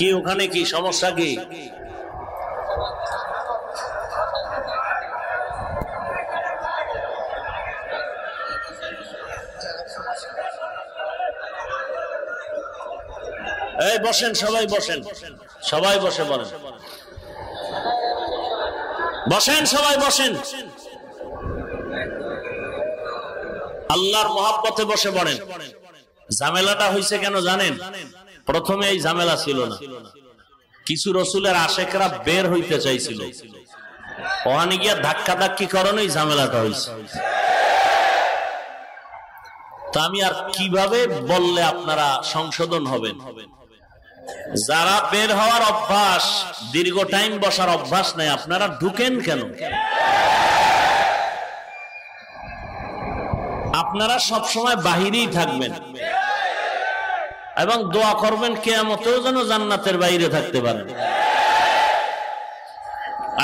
কি, ওখানে কি, সমস্যা কি? এই, বসেন, সবাই বসেন। সবাই বসে বলেন। বসেন, সবাই বসেন। আল্লাহর মহাব্বতে বসে পড়েন। ঝামেলাটা হয়েছে কেন জানেন? প্রথমে এই ঝামেলা ছিল না। কিছু রসুলের আশেকরা বের হইতে চাইছিল। ওখানে গিয়া ধাক্কা ধাক্কি করানোই ঝামেলাটা হয়েছে তা আমি আর কীভাবে বললে আপনারা সংশোধন হবেন? যারা বের হওয়ার অভ্যাস, দীর্ঘ টাইম বসার অভ্যাস নাই, আপনারা ঢুকেন কেন? আপনারা সব সময় বাহিরেই থাকবেন। এবং দোয়া করবেন কেয়ামতেও যেন জান্নাতের বাইরে থাকতে পারেন।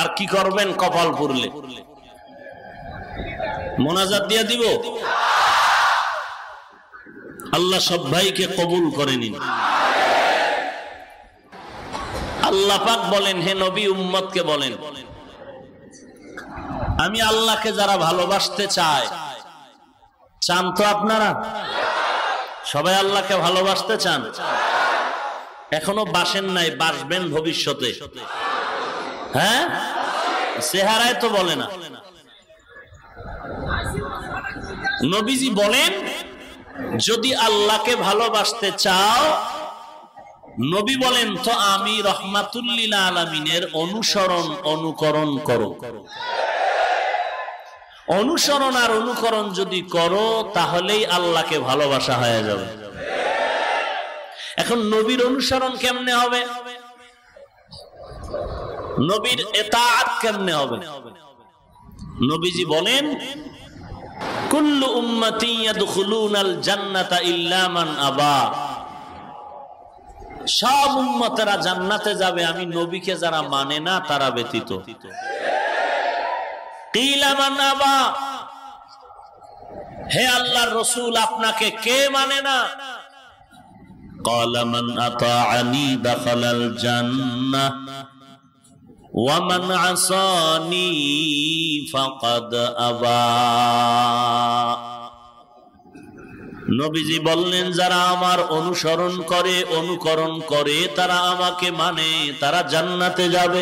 আর কি করবেন কপাল পুরলে? মোনাজাত দিয়ে দিব? আল্লাহ সব ভাইকে কবুল করে নিন। আল্লাহ পাক বলেন, হে নবী উম্মতকে বলেন, আমি আল্লাহকে যারা ভালোবাসতে চায়, চান তো আপনারা? সবাই আল্লাহকে ভালোবাসতে চান? এখনও বাসেন নাই, বাসবেন ভবিষ্যতে। হ্যাঁ? চেহারায় তো বলে না। নবীজি বলেন, যদি আল্লাহকে ভালোবাসতে চাও, নবী বলেন, তো আমি রহমাতুল্লিল আলমিনের অনুসরণ, অনুকরণ করো অনুসরণ আর অনুকরণ যদি করো, তাহলেই আল্লাহকে ভালোবাসা হয়ে যাবে। এখন নবীর অনুসরণ কেমনে হবে? নবীর এতাত কেমনে হবে? নবীজি বলেন, কুল্লু উম্মতি জান্নাতা ইল্লা আবা। সব উম্মতেরা জান্নাতে যাবে, আমি নবীকে যারা মানে না, তারা ব্যতীত। হে আল্লাহর রসুল আপনাকে কে মানে না قال من أطاعني دخل الجنة ومن عصاني فقد أبى নবীজি বললেন যারা আমার অনুসরণ করে অনুকরণ করে তারা আমাকে মানে তারা জান্নাতে যাবে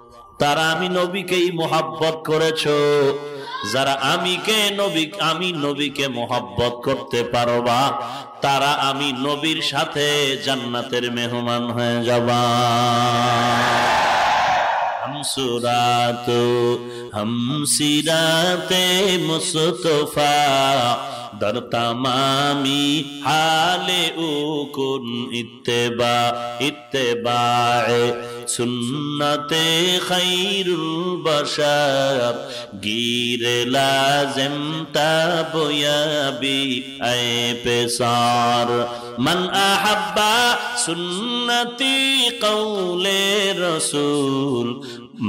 তারা আমি নবীকেই মোহাব্বত করেছ। যারা আমিকে নবী, আমি নবীকে মোহাব্বত করতে পারবা, তারা আমি নবীর সাথে জান্নাতের মেহমান হয়ে যাবা। হামসুরাত, হামসিরাতে মুস্তফা در تمامی حال او کن اتباع اتباع سنت خیر البشر گیر لازم تاب یابی اے پسار من احبا سنتی قول رسول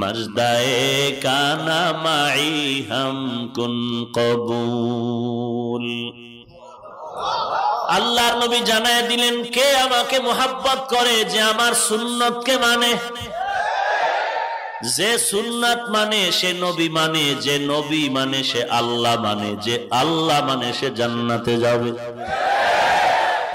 মজদায়ে কানা মাই হম কুন কবুল আল্লাহর নবী জানায় দিলেন কে আমাকে মোহাব্বত করে যে আমার সুন্নতকে মানে যে সুন্নাত মানে সে নবী মানে যে নবী মানে সে আল্লাহ মানে যে আল্লাহ মানে সে জান্নাতে যাবে।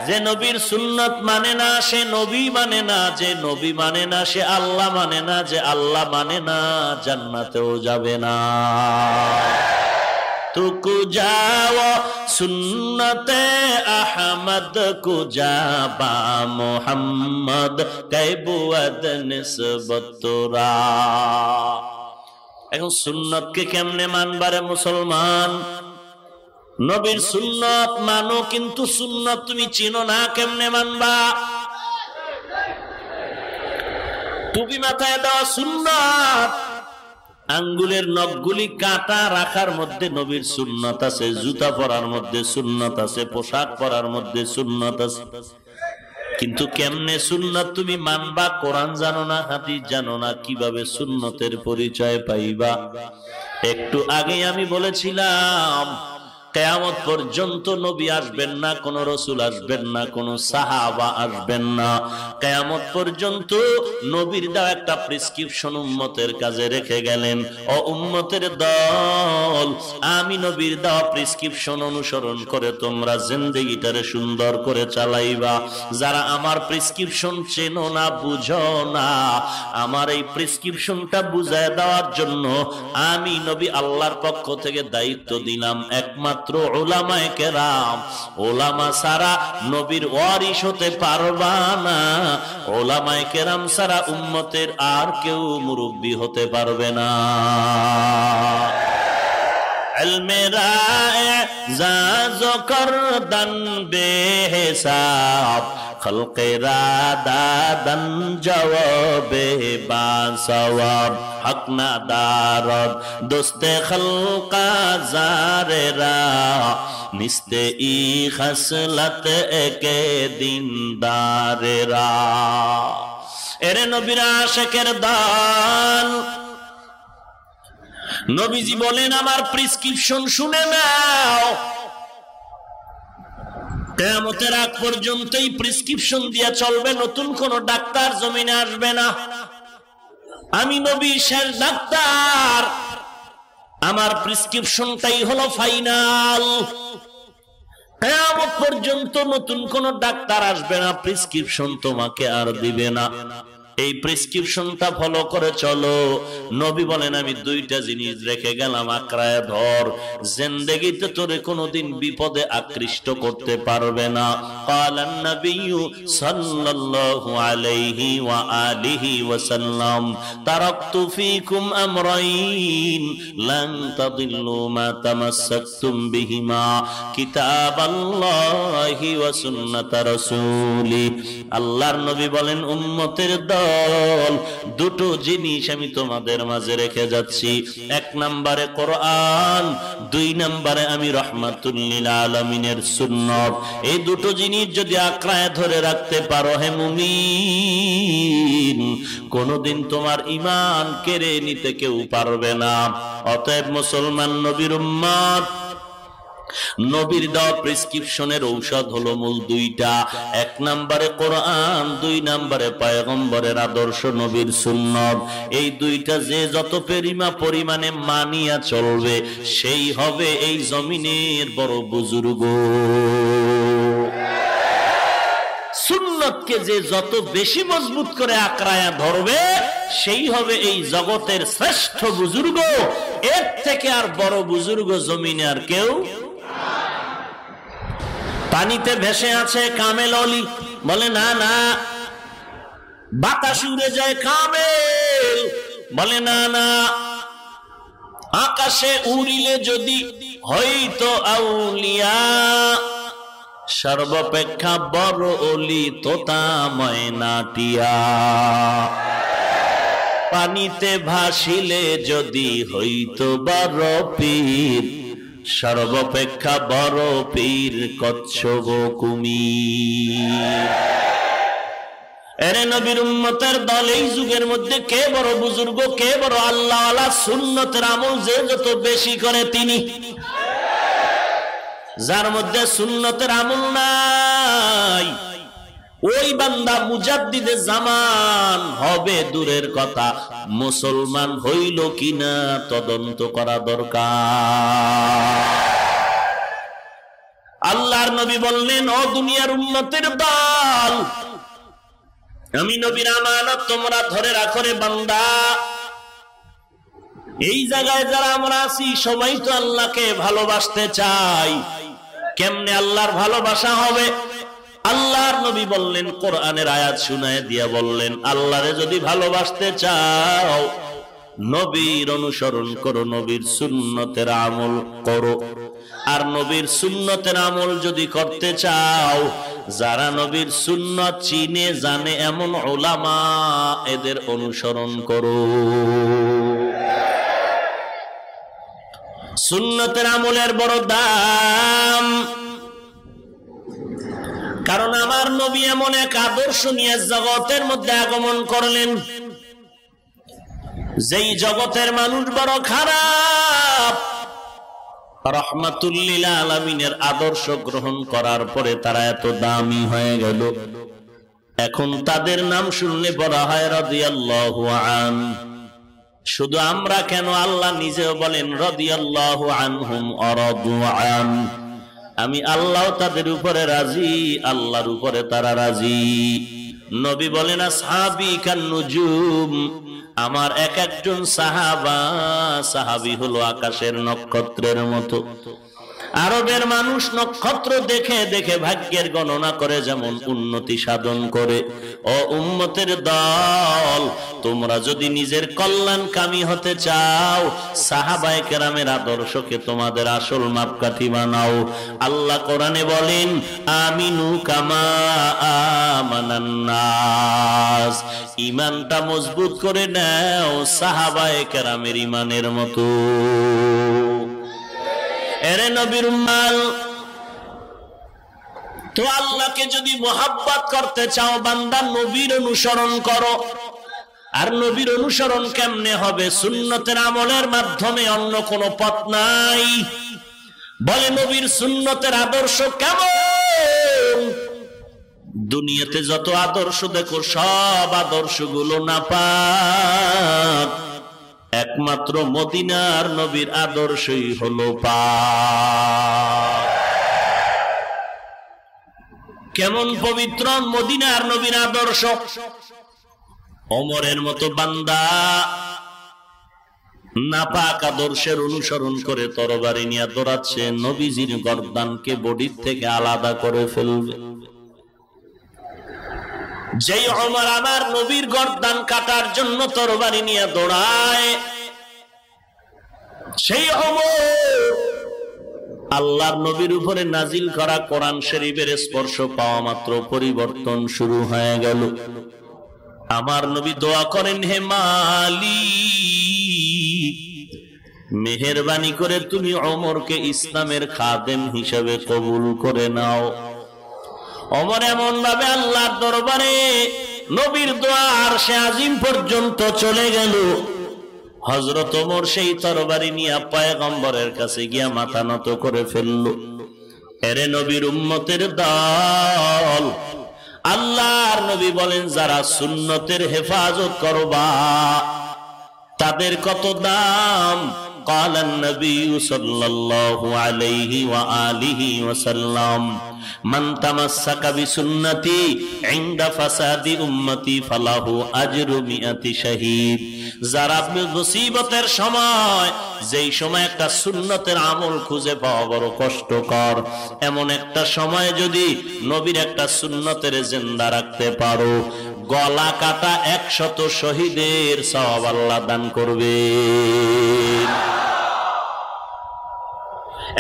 যে নবীর সুন্নত মানে না, সে নবী মানে না, যে নবী মানে না, সে আল্লাহ মানে না, যে আল্লাহ মানে না, জান্নাতেও যাবে না। তুকু যাও, সুন্নতে আহমদ কুজাবা মোহাম্মদ কৈবুয়াদ নিসবতরা এখন সুন্নতকে কেমনে মানবারে মুসলমান? নবীর সুন্নত মানো, কিন্তু সুন্নত তুমি চিনো না, কেমনে মানবা? টুপি মাথায় দেওয়া সুন্নাত। আঙ্গুলের নখগুলি কাটা রাখার মধ্যে নবীর সুন্নত আছে, জুতা পরার মধ্যে সুন্নত আছে, পোশাক পরার মধ্যে সুন্নত আছে। কিন্তু কেমনে সুন্নত তুমি মানবা, কোরআন জানো না, হাদিস জানো না, কীভাবে সুন্নতের পরিচয় পাইবা? একটু আগে আমি বলেছিলাম কেয়ামত পর্যন্ত নবী আসবেন না, কোন রসুল আসবেন না, কোন সাহাবা আসবেন না। কেয়ামত পর্যন্ত নবীর দেওয়া একটা প্রেসক্রিপশন উম্মতের কাজে রেখে গেলেন। ও উম্মতের দল, আমি নবীর দেওয়া প্রেসক্রিপশন অনুসরণ করে তোমরা জিন্দগিটারে সুন্দর করে চালাইবা। যারা আমার প্রেসক্রিপশন চেনো না, বুঝো না, আমার এই প্রেসক্রিপশনটা বুঝায় দেওয়ার জন্য আমি নবী আল্লাহর পক্ষ থেকে দায়িত্ব দিলাম। একমাত্র ওলামায় কেরাম। ওলামা সারা নবীর ওয়ারিস হতে পারবা না। ওলামায় কেরাম সারা উম্মতের আর কেউ মুরব্বী হতে পারবে না। মেরা খলকেরা দাদন জবাবে বাসওয়াব হক না দারদ দোস্তে খলকা জারেরা নিস্তে ই খসলত একে দিনদারেরা এরে নবীরা শেখের দাল নবীজি বলেন আমার প্রেসক্রিপশন শুনে নাও কেমতের আগ পর্যন্তই প্রেসক্রিপশন দিয়ে চলবে, নতুন কোন ডাক্তার জমিনে আসবে না। আমি নবী শেষ ডাক্তার। আমার প্রেসক্রিপশনটাই হলো ফাইনাল পর্যন্ত নতুন কোন ডাক্তার আসবে না প্রেসক্রিপশন তোমাকে আর দিবে না। এই প্রেসক্রিপশনটা ফলো করে চলো। নবী বলেন, আমি দুইটা জিনিস রেখে গেলাম আক্রায় ধর। জিন্দেগিতে তোরে কোনোদিন বিপদে আকৃষ্ট করতে পারবে না। কালান নবিয়্যু সাল্লাল্লাহু আলাইহি ওয়া আলিহি ওয়া সাল্লাম ফীকুম আমরাইন, লান তাদিল্লু মা তামাসসাকতুম বিহিমা, কিতাবাল্লাহি ওয়া সুন্নাত রাসূলি। আল্লাহর নবী বলেন, উম্মতের দল দল দুটো জিনিস আমি তোমাদের মাঝে রেখে যাচ্ছি। এক নম্বরে কোরআন, দুই নম্বরে আমি রহমাতুল্লিল আলমিনের সুন্নত। এই দুটো জিনিস যদি আঁকড়ায় ধরে রাখতে পারো, হে মুমিন, কোনদিন তোমার ইমান কেড়ে নিতে কেউ পারবে না। অতএব মুসলমান নবীর উম্মত নবীর দেওয়া প্রেসক্রিপশনের ঔষধ হলো মূল দুইটা। এক নম্বরে কোরআন, দুই নম্বরে পয়গম্বরের আদর্শ নবীর সুন্নত। এই দুইটা যে যত পেরিমা পরিমাণে মানিয়া চলবে, সেই হবে এই জমিনের বড় বুজুর্গ। সুন্নতকে যে যত বেশি মজবুত করে আক্রায়া ধরবে, সেই হবে এই জগতের শ্রেষ্ঠ বুজুর্গ। এর থেকে আর বড় বুজুর্গ জমিনে আর কেউ পানিতে ভেসে আছে কামেল অলি। বলে, না না, বাতাস উড়ে যায় কামেল। বলে, না না, আকাশে উড়িলে যদি হইতো আউলিয়া, সর্বপেক্ষা বড় অলি তোতা ময়নাটিয়া পানিতে ভাসিলে যদি হইতো বড় পীর সর্বপেক্ষা বড় পীর কচ্ছব কুমির। এরে নবীর উম্মতের দল এই যুগের মধ্যে কে বড় বুজুর্গ, কে বড় আল্লাহ আল্লাহ সুন্নতের আমল যে যত বেশি করে তিনি। যার মধ্যে সুন্নতের আমল নাই ওই বান্দা মুজাদ্দিদে জামান হবে দূরের কথা। মুসলমান হইল কিনা তদন্ত করা দরকার। আল্লাহর নবী বললেন, ও দুনিয়ার উন্নতের দল, আমি নবীর আমানত তোমরা ধরে রাখো রে বান্দা। এই জায়গায় যারা আমরা আছি, সবাই তো আল্লাহকে ভালোবাসতে চাই। কেমনে আল্লাহর ভালোবাসা হবে? আল্লাহর নবী বললেন, কোরআনের আয়াত শুনায় দিয়া বললেন, আল্লাহরে যদি ভালোবাসতে চাও, নবীর অনুসরণ করো, নবীর সুন্নতের আমল করো। আর নবীর সুন্নতের আমল যদি করতে চাও, যারা নবীর সুন্নত চিনে, জানে, এমন ওলামা এদের অনুসরণ করো। সুন্নতের আমলের বড় দাম কারণ আমার নবী এমন এক আদর্শ নিয়ে জগতের মধ্যে আগমন করলেন। যেই জগতের মানুষ বড় খারাপ আলমিনের আদর্শ গ্রহণ করার পরে তারা এত দামি হয়ে গেল। এখন তাদের নাম শুনলে বলা হয় রাদিয়াল্লাহু আন। শুধু আমরা কেন আল্লাহ নিজেও বলেন, রাদিয়াল্লাহু আনহুম অরদু আন। আমি আল্লাহ তাদের উপরে রাজি, আল্লাহর উপরে তারা রাজি। নবী বলে না সাহাবি কান্নুজুম আমার এক একজন সাহাবা, সাহাবি হলো আকাশের নক্ষত্রের মতো। আরবের মানুষ নক্ষত্র দেখে দেখে ভাগ্যের গণনা করে যেমন উন্নতি সাধন করে। ও উম্মতের দল, তোমরা যদি নিজের কল্যাণ কামি হতে চাও, সাহাবায় কেরামের আদর্শকে তোমাদের আসল মাপকাঠি বানাও। আল্লাহ কোরআনে বলেন, আমিনু কামা আমানান্নাস ইমানটা মজবুত করে নাও সাহাবায় কেরামের ইমানের মতো। এরে নবীর উম্মাল, তো আল্লাহকে যদি মোহাব্বত করতে চাও, বান্দা নবীর অনুসরণ করো। আর নবীর অনুসরণ কেমনে হবে? সুন্নতের আমলের মাধ্যমে অন্য কোন পথ নাই। বলে নবীর সুন্নতের আদর্শ কেমন? দুনিয়াতে যত আদর্শ দেখো, সব আদর্শগুলো না পাক একমাত্র মদিনার নবীর আদর্শই হলো কেমন পবিত্র মদিনার নবীর আদর্শ? অমরের মতো বান্দা। নাপাক আদর্শের অনুসরণ করে তরবারি নিয়ে দৌড়াচ্ছে, নবীজির গর্দানকে বডির থেকে আলাদা করে ফেলবে। যেই অমর আমার নবীর গর্দান কাটার জন্য তরবারি নিয়ে দৌড়ায়, সেই অমর আল্লাহর নবীর উপরে নাজিল করা কোরআন শরীফের স্পর্শ পাওয়া মাত্র পরিবর্তন শুরু হয়ে গেল। আমার নবী দোয়া করেন, হে মালি মেহরবানি করে তুমি অমরকে ইসলামের খাদেম হিসেবে কবুল করে নাও। অমর এমন ভাবে আল্লাহর দরবারে নবীর দোয়ার সে আজিম পর্যন্ত চলে গেল। হজরত ওমর সেই তরবারি নিয়ে পয়গম্বরের কাছে গিয়া মাথা নত করে ফেলল। এরে নবীর উম্মতের দল, আল্লাহর নবী বলেন, যারা সুন্নতের হেফাজত করবা, তাদের কত দাম? قال النبي صلى الله عليه وآله وسلم من تمسك بسنتي عند فساد أمتي فله أجر مئة شهيد যারা আপনি মুসিবতের সময় যেই সময় একটা সুন্নতের আমল খুঁজে পাওয়া বড় কষ্টকর এমন একটা সময় যদি নবীর একটা সুন্নতের জিন্দা রাখতে পারো গলা কাটা একশত শহীদের সব আল্লাহ দান করবে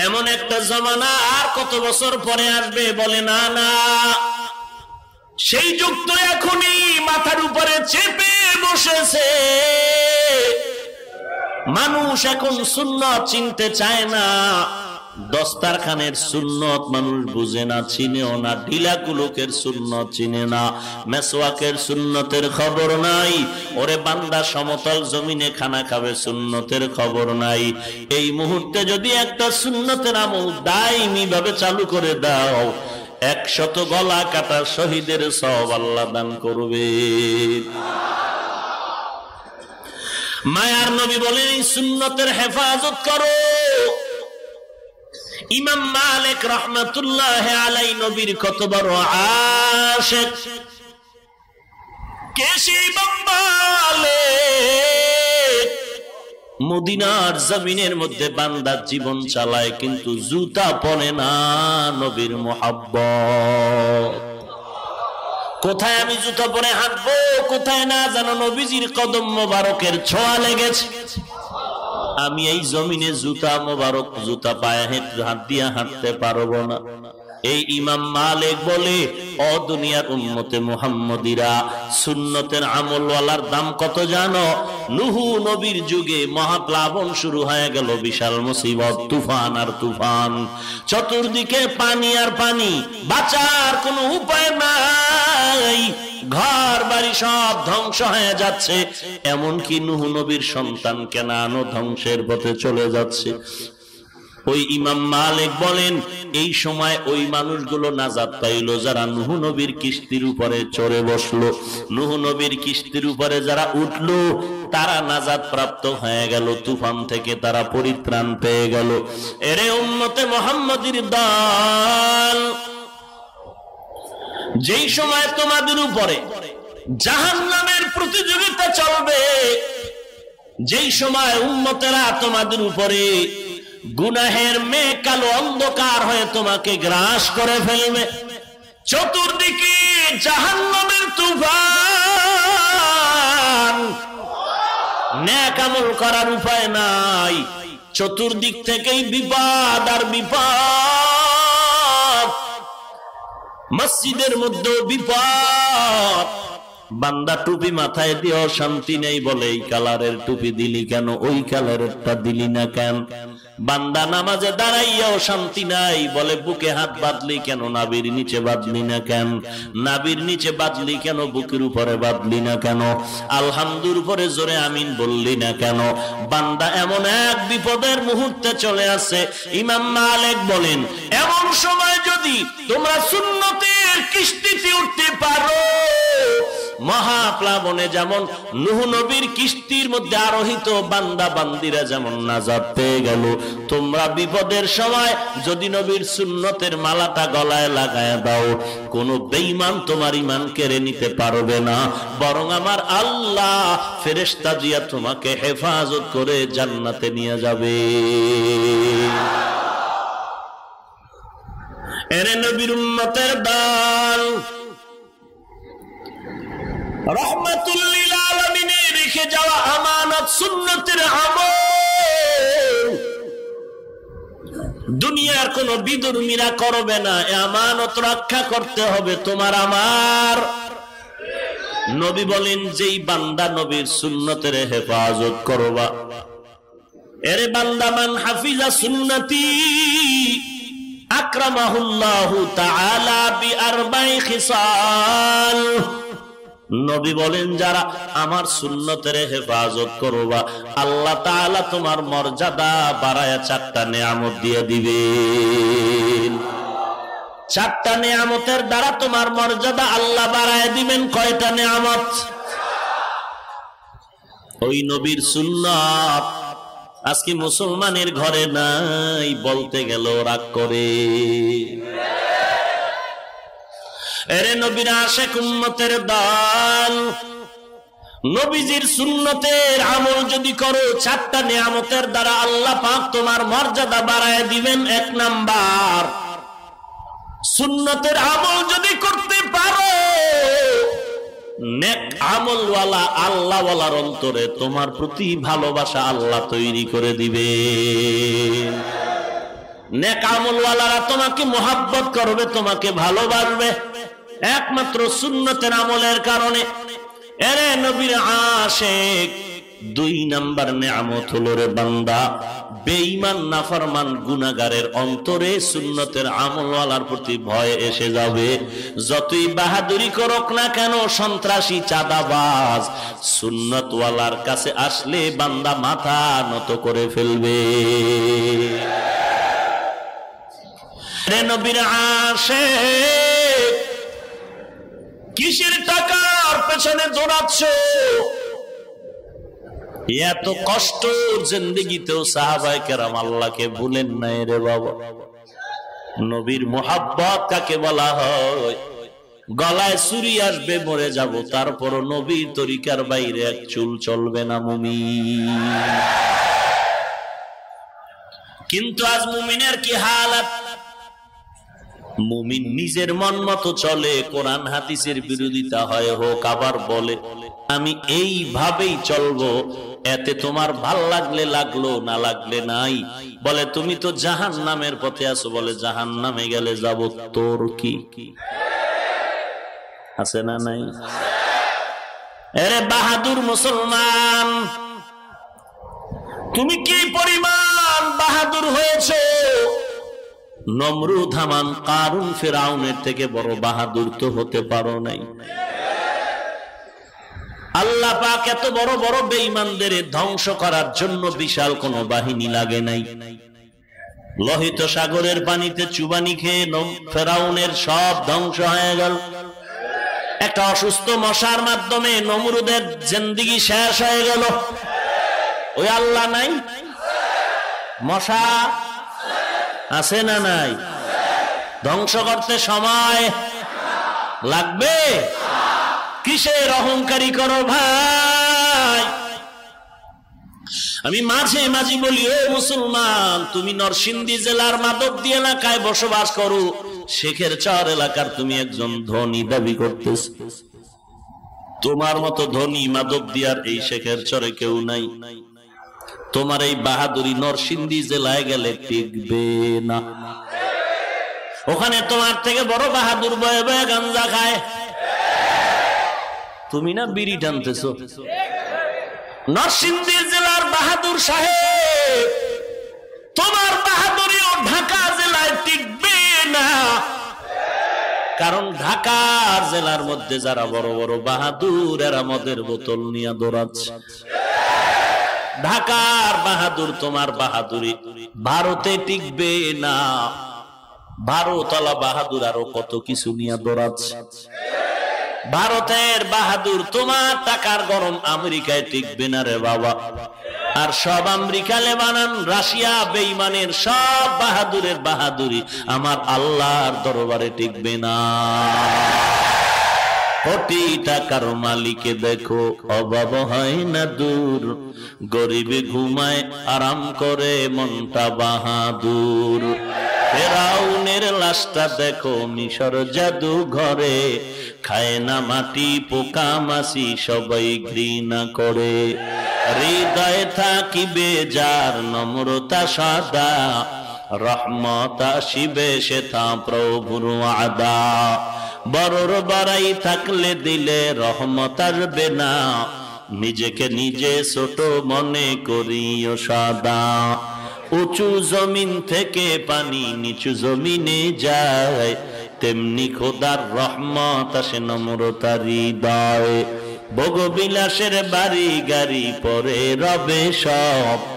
এমন একটা জমানা আর কত বছর পরে আসবে বলে না না। সেই যুগ তো এখনই মাথার উপরে চেপে বসেছে। মানুষ এখন সুন্নত চিনতে চায় না। দস্তারখানের সুন্নত মানুষ বুঝে না, চিনেও না ঢিলাকুলুকের সুন্নত চিনে না, মেসওয়াকের সুন্নতের খবর নাই, ওরে বান্দা সমতল জমিনে খানা খাবে সুন্নতের খবর নাই। এই মুহূর্তে যদি একটা সুন্নতের আমল দায়নি ভাবে চালু করে দাও, একশত গলা কাটা শহীদের সব আল্লাহ দান করবে। মায়ার নবী বলেন, এই সুন্নতের হেফাজত করো। ইমাম মালিক রহমতুল্লাহ আলাই নবীর কত বড় আশেক। কেশি মদিনার জমিনের মধ্যে বান্দার জীবন চালায়, কিন্তু জুতা পরে না নবীর মোহাব্বত। কোথায় আমি জুতা পরে হাঁটবো, কোথায় না জানো নবীজির কদম মোবারকের ছোঁয়া লেগেছে। আমি এই জমিনে জুতা মোবারক জুতা পায়ে হাত দিয়া হাঁটতে পারব না। এই ইমাম মালিক বলে ও দুনিয়ার উন্মতে মুহাম্মদিরা, সুন্নতের আমলওয়ালার দাম কত জানো? নুহু নবীর যুগে মহাপ্লাবন শুরু হয়ে গেল বিশাল মুসিবত, তুফান আর তুফান। চতুর্দিকে পানি আর পানি, বাঁচার কোনো উপায় নাই। ঘর বাড়ি সব ধ্বংস হয়ে যাচ্ছে, এমনকি নুহু নবীর সন্তান কেনানো ধ্বংসের পথে চলে যাচ্ছে। ওই ইমাম মালিক বলেন, এই সময় ওই মানুষগুলো নাজাদ পাইল, যারা নুহু নবীর কিস্তির উপরে চড়ে বসল। নুহু নবীর কিস্তির উপরে যারা উঠল, তারা নাজাদ প্রাপ্ত হয়ে গেল, তুফান থেকে তারা পরিত্রাণ পেয়ে গেল। এরে উন্নতে মোহাম্মদীর দল, যেই সময় তোমাদের উপরে জাহান নামের প্রতিযোগিতা চলবে, যেই সময় উন্মতেরা তোমাদের উপরে গুনাহের মেয়ে কালো অন্ধকার হয়ে তোমাকে গ্রাস করে ফেলবে। চতুর্দিকে জাহান্নামের তুফান। ন্যাক আমল করার উপায় নাই। চতুর্দিক থেকেই বিপদ আর বিপদ। মসজিদের মধ্যে বিপদ। বান্দা টুপি মাথায় দিয়ে শান্তি নেই বলে এই কালারের টুপি দিলি কেন? ওই কালারেরটা দিলি না কেন? বান্দা নামাজে দাঁড়াইয়াও শান্তি নাই, বলে বুকে হাত বাঁধলি কেন নাবির নিচে বাঁধলি না কেন? নাবির নিচে বাঁধলি কেন, বুকের উপরে বাঁধলি না কেন? আলহামদুর উপরে জোরে আমিন বললি না কেন? বান্দা এমন এক বিপদের মুহূর্তে চলে আসে। ইমাম মালিক বলেন, এমন সময় যদি তোমরা সুন্নতের কিস্তিতে উঠতে মহাপ্লাবনে যেমন নুহ নবীর কিস্তির মধ্যে আরোহিত বান্দা বান্দিরা যেমন নাজাদ পেয়ে গেল, তোমরা বিপদের সময় যদি নবীর সুন্নতের মালাটা গলায় লাগায় দাও, কোন বেঈমান তোমার ইমান কেড়ে নিতে পারবে না। বরং আমার আল্লাহ ফেরেশতা জিয়া তোমাকে হেফাজত করে জান্নাতে নিয়ে যাবে। এরে নবীর উম্মতের দল রহমাতুল্লিল আলমিনে রেখে যাওয়া আমানত সুন্নতের আমল। দুনিয়ার কোন বিদুর্মীরা করবে না আমানত রক্ষা করতে হবে তোমার আমার। নবী বলেন, যেই বান্দা নবীর সুন্নতের হেফাজত করবা, এরে বান্দা মান হাফিজা সুন্নতি, আকরামাহুল্লাহু তাআলা বিআরবাই খিসাল। নবী বলেন, যারা আমার সুন্নতের হেফাজত করবা, আল্লাহ তাআলা তোমার মর্যাদা বাড়ায়া চারটা নিয়ামত দিয়ে দিবে চারটা নিয়ামতের দ্বারা তোমার মর্যাদা আল্লাহ বাড়ায় দিবেন, কয়টা নিয়ামত? ওই নবীর সুন্নত আজকে মুসলমানের ঘরে নাই, বলতে গেল রাগ করে। এরে নবীর আশেক উম্মতের দল নবীজির সুন্নতের আমল যদি করো, চারটা নিয়ামতের দ্বারা আল্লাহ পাক তোমার মর্যাদা বাড়ায় দিবেন এক নাম্বার। সুন্নতের আমল যদি করতে পারো, নেক আমলওয়ালা আল্লাহওয়ালার অন্তরে তোমার প্রতি ভালোবাসা আল্লাহ তৈরি করে দিবে। নেক আমলওয়ালারা তোমাকে মোহাব্বত করবে, তোমাকে ভালোবাসবে। একমাত্র সুন্নতের আমলের কারণে এরে নবীর আশেক, দুই নাম্বার নেয়ামত হলো রে বান্দা, বেঈমান, নাফরমান গুনাগারের অন্তরে সুন্নতের আমলওয়ালার প্রতি ভয় এসে যাবে। যতই বাহাদুরি করুক না কেন, সন্ত্রাসী, চাঁদাবাজ, সুন্নতওয়ালার কাছে আসলে বান্দা মাথা নত করে ফেলবে। রে নবীর আশেক কিসের টাকার পেছনে দৌড়াচ্ছ। এত কষ্ট জিন্দিগিতেও সাহাবাই কেরাম আল্লাহকে ভুলেন নাই রে বাবা। নবীর মোহাব্বত কাকে বলা হয়? গলায় চুরি আসবে, মরে যাব। তারপর নবীর তরিকার বাইরে এক চুল চলবে না মুমি কিন্তু আজ মুমিনের কি হালাত? মুমিন নিজের মন মতো চলে, কোরআন হাদিসের বিরোধিতা হয়, হোক আবার বলে। আমি এইভাবেই চলবো, এতে তোমার ভালো লাগলে লাগল, না লাগলে নাই। বলে, তুমি তো জাহান নামের পথে আছো, বলে জাহান নামে গেলে যাব, তোর কি? আছে না নাই? এরে বাহাদুর মুসলমান, তুমি কি পরিমাণ বাহাদুর হয়েছ? নমরুদ হামান কারুন ফেরাউনের থেকে বড় বাহাদুর তো হতে পারো নাই। আল্লাহ পাক এত বড় বড় বেঈমানদের ধ্বংস করার জন্য বিশাল কোন বাহিনী লাগে নাই। লোহিত সাগরের পানিতে চুবানি খেয়ে ফেরাউনের সব ধ্বংস হয়ে গেল। একটা অসুস্থ মশার মাধ্যমে নমরুদের জিন্দিগি শেষ হয়ে গেল। ওই আল্লাহ নাই? মশা আছে না নাই? ধ্বংস করতে সময় লাগবে? কিসের অহংকারী করো ভাই? আমি মাঝে মাঝে বলি, ও মুসলমান, তুমি নরসিংদী জেলার মাদক মাধবদী এলাকায় বসবাস করো। শেখের চর এলাকার তুমি একজন ধনী দাবি করতেছ। তোমার মতো ধনী মাদক দিয়ার এই শেখের চরে কেউ নাই। তোমার এই বাহাদুরি নরসিংদী জেলায় গেলে টিকবে না। ওখানে তোমার থেকে বড় বাহাদুর বয়ে বয়ে গাঞ্জা খায়। তুমি না বিড়ি টানতেছ? নরসিংদী জেলার বাহাদুর সাহেব, তোমার বাহাদুরিও ঢাকা জেলায় টিকবে না। কারণ ঢাকার জেলার মধ্যে যারা বড় বড় বাহাদুর, এরা মদের বোতল নিয়ে দৌড়াচ্ছে। ঢাকার বাহাদুর তোমার বাহাদুরি। ভারতে টিকবে না। ভারতলা বাহাদুর আরও কত কিছু নিয়ে দৌড়াচ্ছে। ভারতের বাহাদুর তোমার টাকার গরম আমেরিকায় টিকবে না রে বাবা। আর সব আমেরিকা, লেবানান, রাশিয়া, বেইমানের সব বাহাদুরের বাহাদুরি আমার আল্লাহর দরবারে টিকবে না। কোটি টাকার মালিকে দেখো, অভাব হয় না দূর। গরিবে ঘুমায়, আরাম করে, মনটা বাহাদুর। লাশটা দেখো, মিশর জাদু ঘরে। খায় না মাটি, পোকা মাসি সবাই ঘৃণা করে। হৃদয়ে থাকিবে যার নম্রতা সাদা। রহমত আসিবে, সে তা প্রভুর আদা বড়র বাড়াই থাকলে দিলে রহমত আসবে না। নিজেকে নিজে ছোট মনে করিও সাদা। উঁচু জমিন থেকে পানি নিচু জমিনে যায়। তেমনি খোদার রহমত আসে নম্রতার হৃদয়। ভোগবিলাসের বাড়ি গাড়ি পরে রবে সব।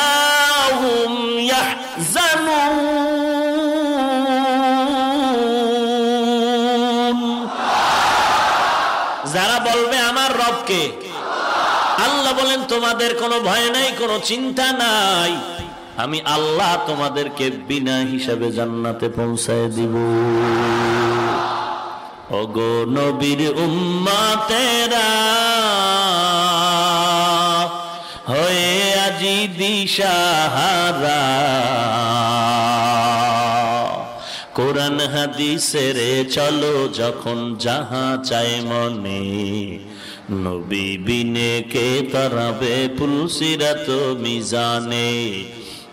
তোমাদের কোনো ভয় নাই, কোনো চিন্তা নাই। আমি আল্লাহ তোমাদেরকে বিনা হিসাবে জান্নাতে পৌঁছায় দিব। ওগো নবীর উম্মা উম্মাতেরা, হয়ে আজি দিশাহারা। কোরআন হাদিসের চলো যখন যাহা চায় মনে। নবী বিনে কে তারাবে পুলসিরাত মিজানে।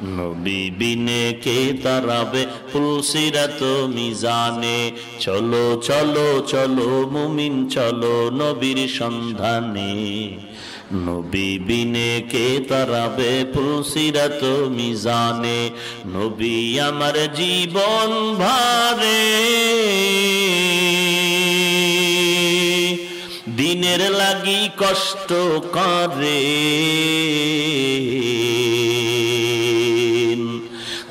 নবী বিনে কে তারাবে পুলসিরাত মিজানে। চলো চলো চলো, মুমিন, চলো নবীর সন্ধানে। নবী বিনে কে তারাবে পুলসিরাত মিজানে? নবী আমার জীবন ভারে। দিনের লাগি কষ্ট করে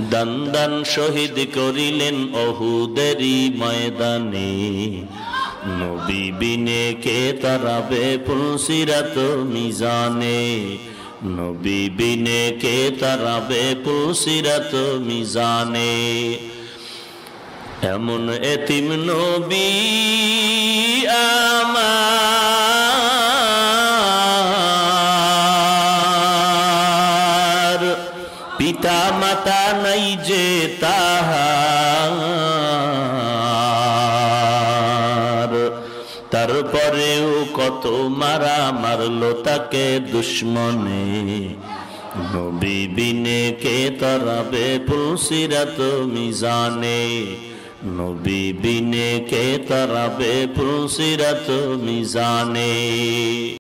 দান দান শহীদ করিলেন অহুদেরই ময়দানে। নবী বিনে কে তারাবে পুলসিরাত মিজানে? নবী বিনে কে তারাবে পুলসিরাত মিজানে? এমন এতিম নবী আমার। পিতা মাতা নাই যে তাহার মারা মারলো তাকে দুশ্মনে। নবী বিনে কে তরাবে পুলসিরাত মিজানে নবী বিনে কে তরাবে পুলসিরাত মিজানে